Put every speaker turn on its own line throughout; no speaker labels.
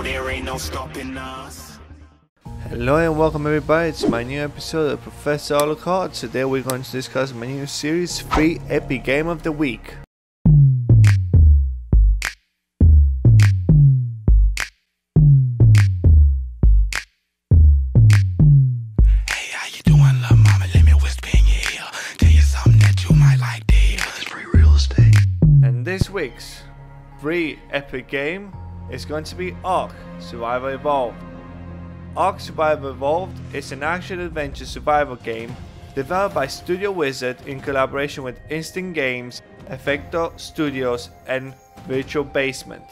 there ain't no stopping us.
Hello and welcome everybody, it's my new episode of Professor Alucard. Today we're going to discuss my new series, Free Epic Game of the Week.
Hey, how you doing, love mama? Let me whisper in your ear. Tell you something that you might like to hear. Free real estate.
And this week's free epic game is going to be Ark Survival Evolved. Ark Survival Evolved is an action adventure survival game developed by Studio Wizard in collaboration with Instinct Games, Efecto Studios, and Virtual Basement.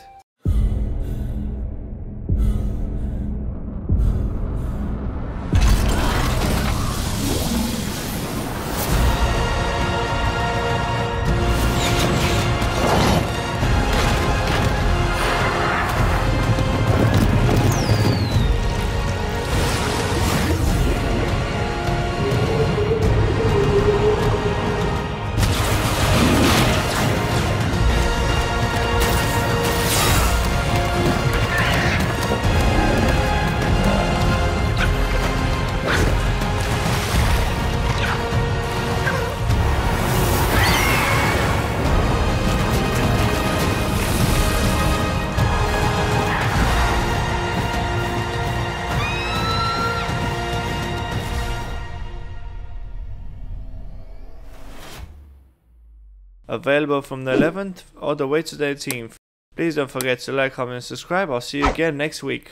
Available from the 11th all the way to the 18th. Please don't forget to like, comment, and subscribe. I'll see you again next week.